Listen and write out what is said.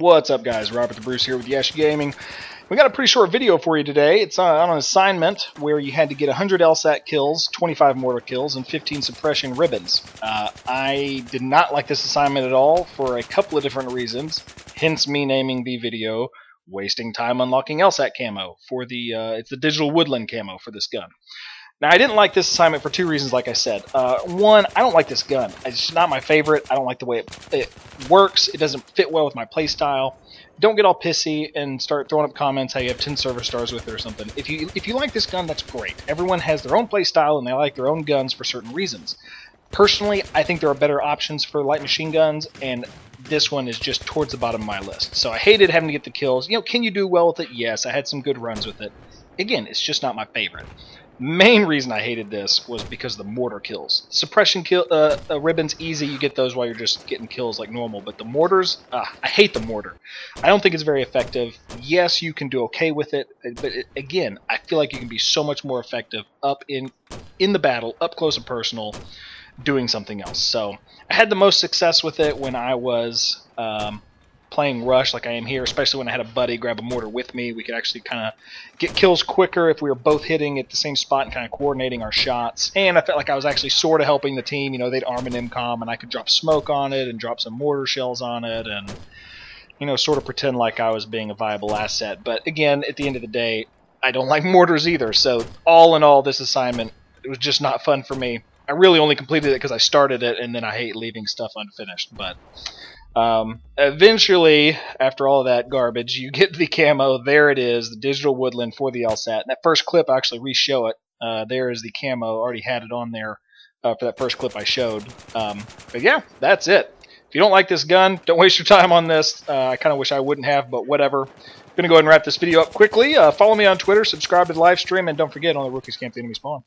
What's up guys, Robert the Bruce here with Yesh Gaming. We got a pretty short video for you today. It's on an assignment where you had to get 100 LSAT kills, 25 mortar kills, and 15 suppression ribbons. Uh, I did not like this assignment at all for a couple of different reasons, hence me naming the video Wasting Time Unlocking LSAT Camo for the, uh, it's the digital woodland camo for this gun. Now, I didn't like this assignment for two reasons, like I said. Uh, one, I don't like this gun. It's not my favorite. I don't like the way it, it works. It doesn't fit well with my playstyle. Don't get all pissy and start throwing up comments how you have 10 service stars with it or something. If you if you like this gun, that's great. Everyone has their own playstyle and they like their own guns for certain reasons. Personally, I think there are better options for light machine guns, and this one is just towards the bottom of my list. So I hated having to get the kills. You know, can you do well with it? Yes, I had some good runs with it. Again, it's just not my favorite. Main reason I hated this was because the mortar kills. Suppression kill uh, uh, ribbons easy, you get those while you're just getting kills like normal, but the mortars, uh, I hate the mortar. I don't think it's very effective. Yes, you can do okay with it, but it, again, I feel like you can be so much more effective up in in the battle, up close and personal, doing something else. So I had the most success with it when I was um, playing rush like I am here, especially when I had a buddy grab a mortar with me. We could actually kind of get kills quicker if we were both hitting at the same spot and kind of coordinating our shots. And I felt like I was actually sort of helping the team. You know, they'd arm an MCOM and I could drop smoke on it and drop some mortar shells on it and, you know, sort of pretend like I was being a viable asset. But again, at the end of the day, I don't like mortars either. So all in all, this assignment, it was just not fun for me. I really only completed it because I started it and then I hate leaving stuff unfinished. But um, eventually, after all that garbage, you get the camo. There it is, the digital woodland for the LSAT. And that first clip, I actually re-show it. Uh, there is the camo. Already had it on there uh, for that first clip I showed. Um, but yeah, that's it. If you don't like this gun, don't waste your time on this. Uh, I kind of wish I wouldn't have, but whatever. I'm going to go ahead and wrap this video up quickly. Uh, follow me on Twitter, subscribe to the live stream, and don't forget, on the Rookies Camp the Enemy Spawn.